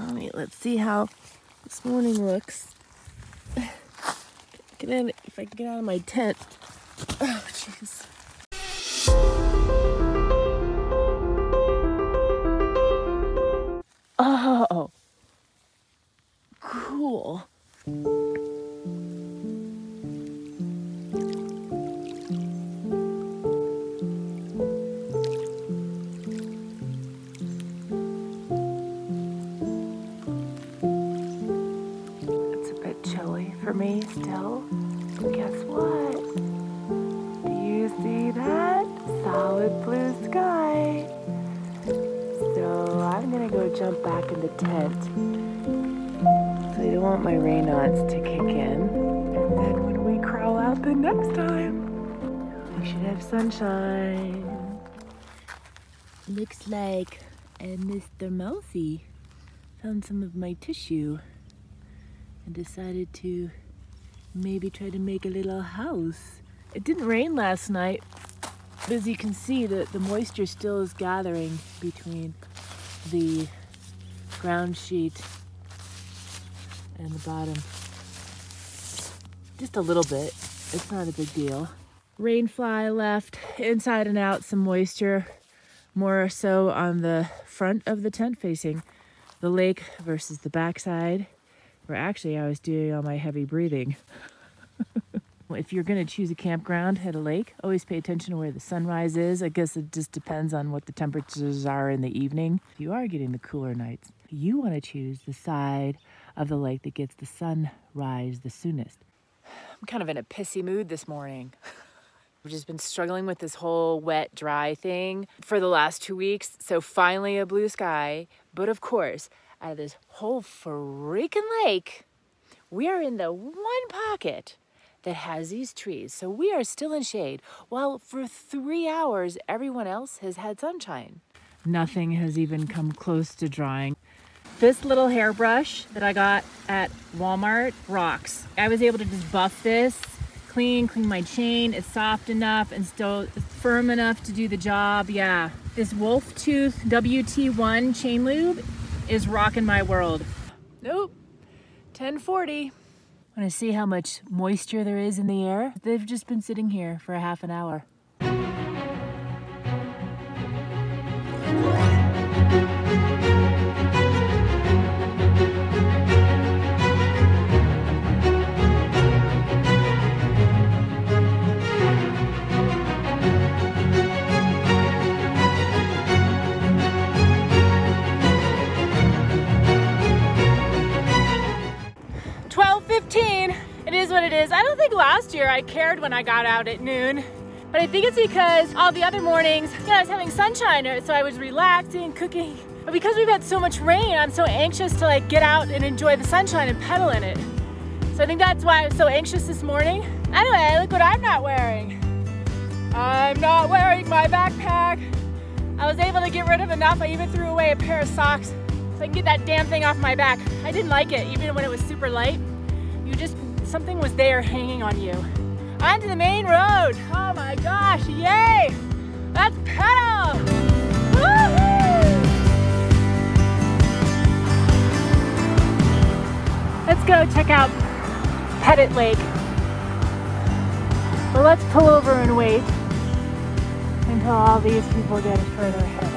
All right, let's see how this morning looks. Get in, if I can get out of my tent. Oh, jeez. For me still. Guess what? Do you see that? Solid blue sky. So I'm gonna go jump back in the tent. So I don't want my Raynaud's to kick in. And then when we crawl out the next time, we should have sunshine. Looks like uh, Mr. Mousy found some of my tissue and decided to maybe try to make a little house. It didn't rain last night, but as you can see, the, the moisture still is gathering between the ground sheet and the bottom. Just a little bit. It's not a big deal. Rainfly left inside and out some moisture, more so on the front of the tent facing the lake versus the backside, where actually I was doing all my heavy breathing. if you're going to choose a campground at a lake, always pay attention to where the sunrise is. I guess it just depends on what the temperatures are in the evening. If you are getting the cooler nights, you want to choose the side of the lake that gets the sunrise the soonest. I'm kind of in a pissy mood this morning. We've just been struggling with this whole wet, dry thing for the last two weeks. So finally, a blue sky. But of course, out of this whole freaking lake, we are in the one pocket that has these trees. So we are still in shade, while for three hours, everyone else has had sunshine. Nothing has even come close to drying. This little hairbrush that I got at Walmart rocks. I was able to just buff this, clean, clean my chain. It's soft enough and still firm enough to do the job. Yeah, this Wolf Tooth WT1 chain lube is rocking my world. Nope, 1040. Want to see how much moisture there is in the air? They've just been sitting here for a half an hour. What it is. I don't think last year I cared when I got out at noon. But I think it's because all the other mornings, you know, I was having sunshine, so I was relaxing, cooking. But because we've had so much rain, I'm so anxious to like get out and enjoy the sunshine and pedal in it. So I think that's why I was so anxious this morning. Anyway, look what I'm not wearing. I'm not wearing my backpack. I was able to get rid of enough. I even threw away a pair of socks so I can get that damn thing off my back. I didn't like it, even when it was super light. Something was there hanging on you. Onto the main road. Oh my gosh, yay! Let's pedal! Let's go check out Pettit Lake. But let's pull over and wait until all these people get further ahead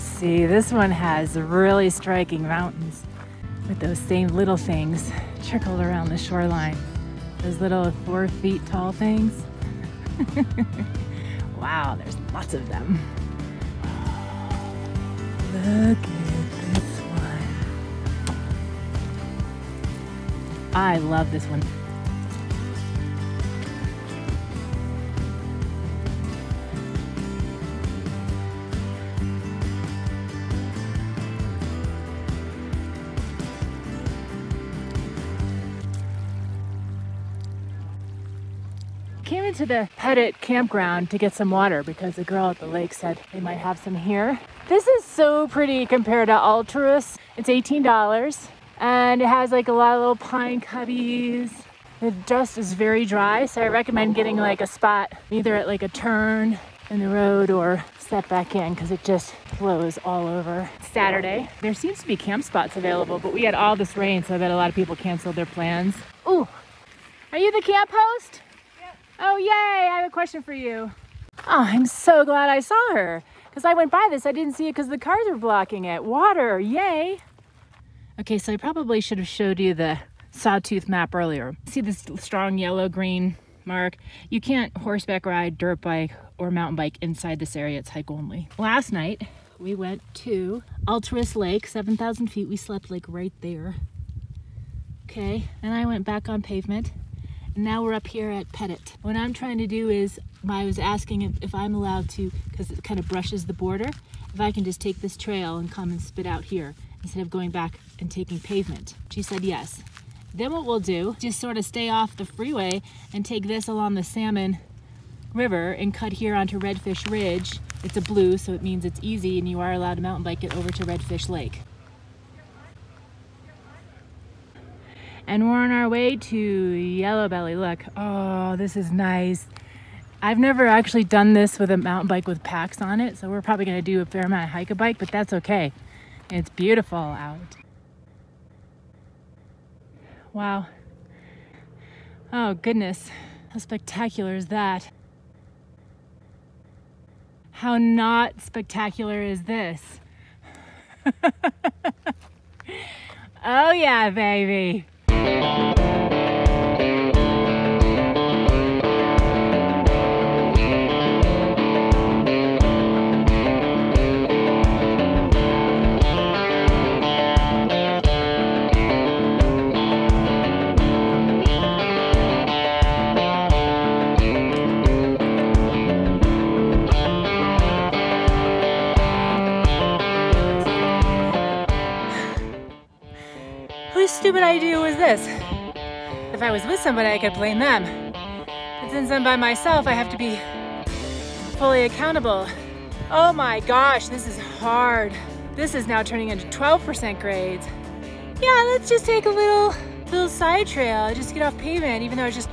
see this one has really striking mountains with those same little things trickled around the shoreline. Those little four feet tall things. wow, there's lots of them. Look at this one. I love this one. Into the Pettit campground to get some water because the girl at the lake said they might have some here. This is so pretty compared to Alturas. It's $18 and it has like a lot of little pine cubbies. The dust is very dry, so I recommend getting like a spot either at like a turn in the road or step back in because it just flows all over. Saturday, there seems to be camp spots available, but we had all this rain, so I bet a lot of people canceled their plans. Ooh, are you the camp host? Oh, yay, I have a question for you. Oh, I'm so glad I saw her because I went by this. I didn't see it because the cars are blocking it. Water, yay. Okay, so I probably should have showed you the sawtooth map earlier. See this strong yellow green mark? You can't horseback ride, dirt bike, or mountain bike inside this area. It's hike only. Last night, we went to Alturas Lake, 7,000 feet. We slept like right there. Okay, and I went back on pavement. Now we're up here at Pettit. What I'm trying to do is, I was asking if, if I'm allowed to, because it kind of brushes the border, if I can just take this trail and come and spit out here instead of going back and taking pavement. She said yes. Then what we'll do, just sort of stay off the freeway and take this along the Salmon River and cut here onto Redfish Ridge. It's a blue, so it means it's easy and you are allowed to mountain bike it over to Redfish Lake. And we're on our way to Yellow Belly. Look, oh, this is nice. I've never actually done this with a mountain bike with packs on it, so we're probably gonna do a fair amount of hike a bike, but that's okay. It's beautiful out. Wow. Oh goodness, how spectacular is that? How not spectacular is this? oh yeah, baby. Música stupid idea was this? If I was with somebody, I could blame them. But since I'm by myself, I have to be fully accountable. Oh my gosh, this is hard. This is now turning into 12% grades. Yeah, let's just take a little, little side trail, just get off pavement, even though it's just,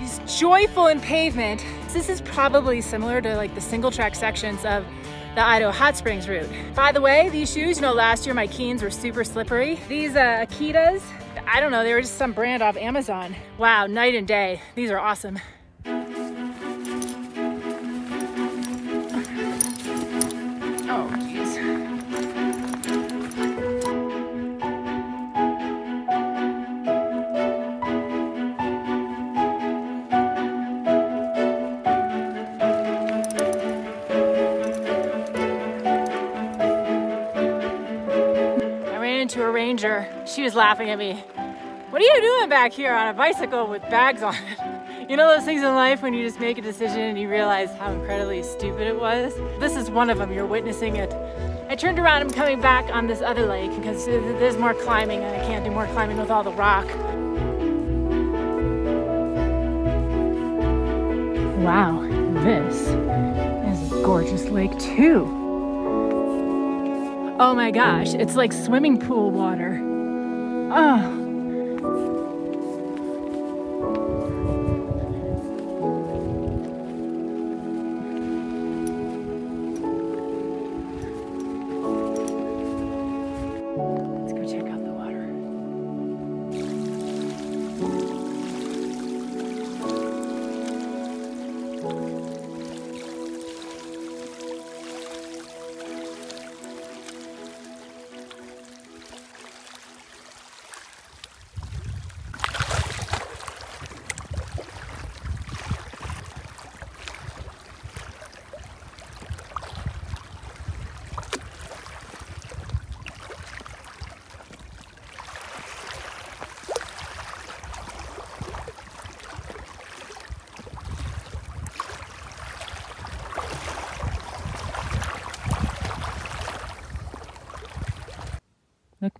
just joyful in pavement. This is probably similar to like the single track sections of the Idaho Hot Springs route. By the way, these shoes, you know, last year my Keens were super slippery. These uh, Akitas, I don't know, they were just some brand off Amazon. Wow, night and day. These are awesome. Ranger, she was laughing at me. What are you doing back here on a bicycle with bags on it? You know those things in life when you just make a decision and you realize how incredibly stupid it was? This is one of them, you're witnessing it. I turned around, I'm coming back on this other lake because there's more climbing and I can't do more climbing with all the rock. Wow, this is a gorgeous lake too. Oh my gosh, it's like swimming pool water. Oh.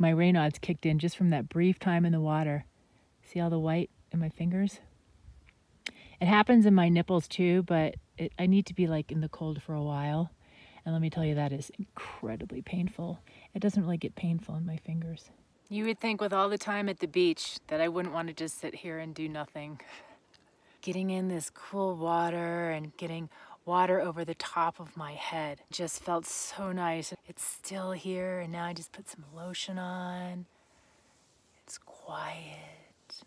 My Raynaud's kicked in just from that brief time in the water. See all the white in my fingers? It happens in my nipples too, but it, I need to be like in the cold for a while. And let me tell you, that is incredibly painful. It doesn't really get painful in my fingers. You would think with all the time at the beach that I wouldn't want to just sit here and do nothing. Getting in this cool water and getting water over the top of my head. Just felt so nice. It's still here and now I just put some lotion on. It's quiet.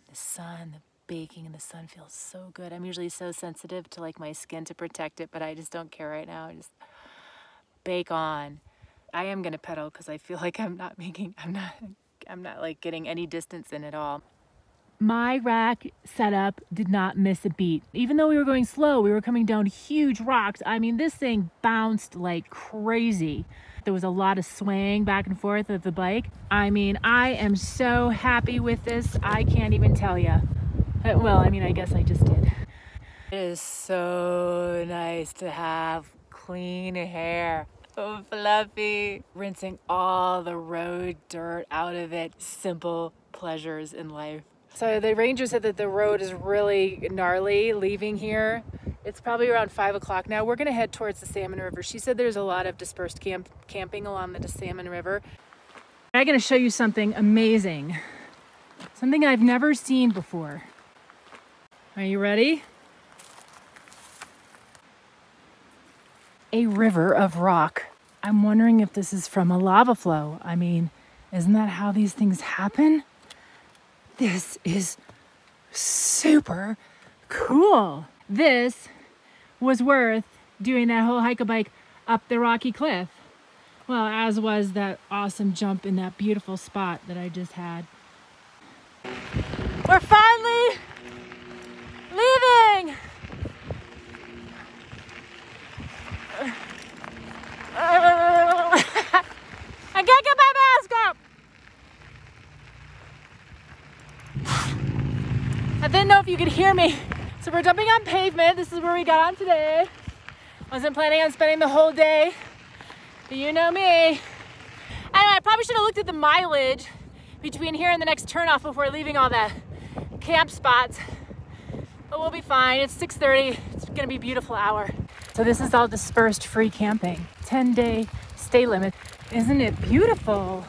The sun, the baking in the sun feels so good. I'm usually so sensitive to like my skin to protect it, but I just don't care right now. I just bake on. I am gonna pedal because I feel like I'm not making, I'm not, I'm not like getting any distance in at all my rack setup did not miss a beat. Even though we were going slow, we were coming down huge rocks. I mean, this thing bounced like crazy. There was a lot of swaying back and forth of the bike. I mean, I am so happy with this. I can't even tell you. Uh, well, I mean, I guess I just did. It is so nice to have clean hair. Oh, fluffy. Rinsing all the road dirt out of it. Simple pleasures in life. So the ranger said that the road is really gnarly leaving here. It's probably around five o'clock now. We're gonna head towards the Salmon River. She said there's a lot of dispersed camp camping along the Salmon River. I'm gonna show you something amazing. Something I've never seen before. Are you ready? A river of rock. I'm wondering if this is from a lava flow. I mean, isn't that how these things happen? This is super cool. This was worth doing that whole hike a bike up the rocky cliff. Well, as was that awesome jump in that beautiful spot that I just had. We're finally leaving. I can't get my mask up. I didn't know if you could hear me. So we're jumping on pavement. This is where we got on today. Wasn't planning on spending the whole day, but you know me. Anyway, I probably should have looked at the mileage between here and the next turnoff before leaving all the camp spots. But we'll be fine. It's 6.30. It's gonna be a beautiful hour. So this is all dispersed free camping. 10 day stay limit. Isn't it beautiful?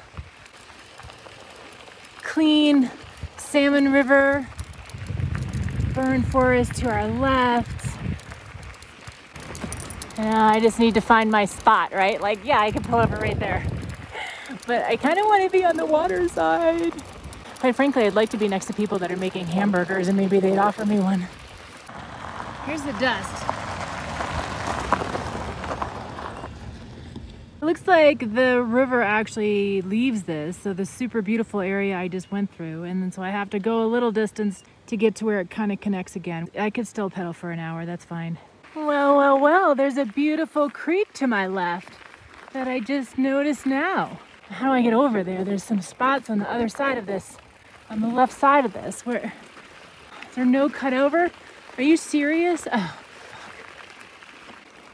Clean salmon river, fern forest to our left. I just need to find my spot, right? Like, yeah, I can pull over right there. But I kind of want to be on the water side. Quite frankly, I'd like to be next to people that are making hamburgers and maybe they'd offer me one. Here's the dust. It looks like the river actually leaves this, so the super beautiful area I just went through, and then so I have to go a little distance to get to where it kind of connects again. I could still pedal for an hour, that's fine. Well, well, well, there's a beautiful creek to my left that I just noticed now. How do I get over there? There's some spots on the other side of this, on the left side of this, where, is there no cut over? Are you serious? Oh,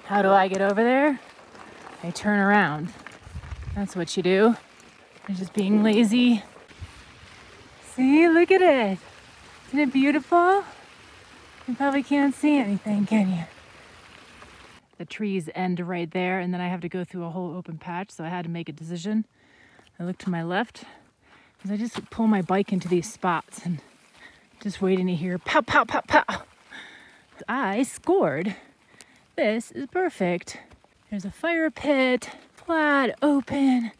How do I get over there? I turn around. That's what you do. You're just being lazy. See, look at it. Isn't it beautiful? You probably can't see anything, can you? The trees end right there, and then I have to go through a whole open patch, so I had to make a decision. I look to my left, because I just pull my bike into these spots and just waiting to hear pow, pow, pow, pow. I scored. This is perfect. There's a fire pit, flat open.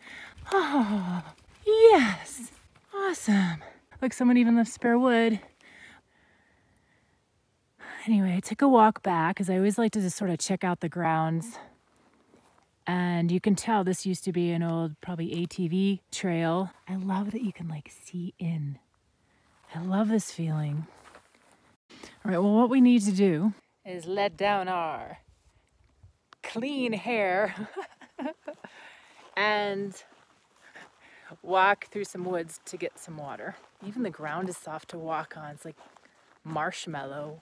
Oh, yes, awesome. Like someone even left spare wood anyway, I took a walk back because I always like to just sort of check out the grounds. And you can tell this used to be an old, probably ATV trail. I love that you can like see in. I love this feeling. All right, well, what we need to do is let down our clean mm-hmm. hair and walk through some woods to get some water. Even the ground is soft to walk on. It's like marshmallow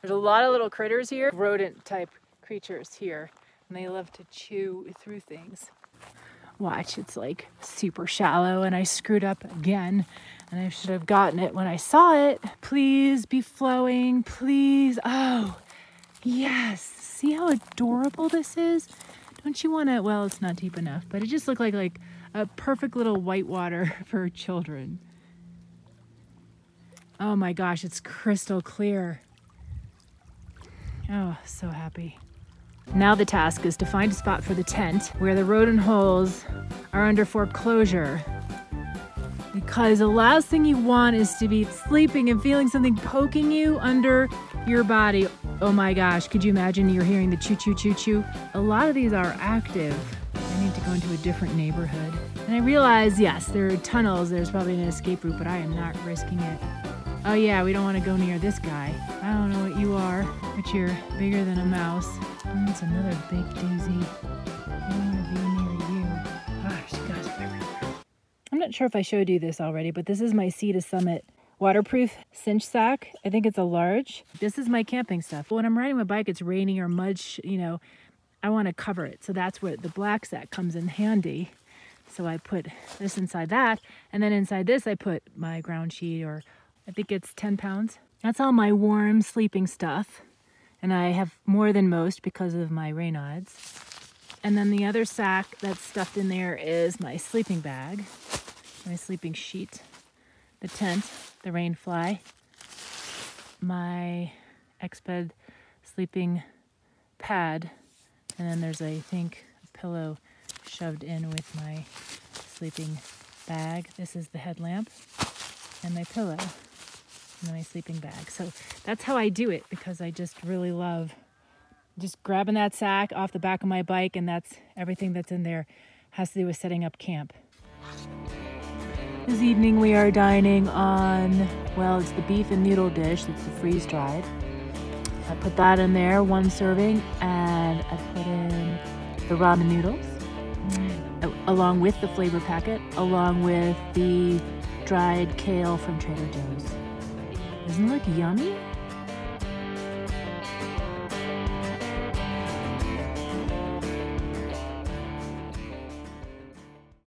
there's a lot of little critters here, rodent type creatures here, and they love to chew through things. Watch, it's like super shallow, and I screwed up again, and I should have gotten it when I saw it. Please be flowing, please. Oh, yes. See how adorable this is? Don't you want to? Well, it's not deep enough, but it just looked like like a perfect little whitewater for children. Oh my gosh, it's crystal clear. Oh, so happy. Now the task is to find a spot for the tent where the rodent holes are under foreclosure. Because the last thing you want is to be sleeping and feeling something poking you under your body. Oh my gosh, could you imagine you're hearing the choo choo choo choo? A lot of these are active. I need to go into a different neighborhood. And I realize, yes, there are tunnels, there's probably an escape route, but I am not risking it. Oh yeah, we don't want to go near this guy. I don't know what you are, but you're bigger than a mouse. And it's another big doozy. I don't want to be near you. Gosh, everywhere. I'm not sure if I showed you this already, but this is my Sea to Summit waterproof cinch sack. I think it's a large. This is my camping stuff. When I'm riding my bike, it's raining or mud, you know, I want to cover it. So that's where the black sack comes in handy. So I put this inside that. And then inside this, I put my ground sheet or I think it's 10 pounds. That's all my warm sleeping stuff. And I have more than most because of my Raynaud's. And then the other sack that's stuffed in there is my sleeping bag, my sleeping sheet, the tent, the rain fly, my Exped sleeping pad, and then there's, I think, a pillow shoved in with my sleeping bag. This is the headlamp and my pillow and my sleeping bag. So that's how I do it because I just really love just grabbing that sack off the back of my bike and that's everything that's in there has to do with setting up camp. This evening we are dining on, well, it's the beef and noodle dish. It's the freeze dried. I put that in there, one serving, and I put in the ramen noodles mm. along with the flavor packet, along with the dried kale from Trader Joe's. Doesn't it look yummy?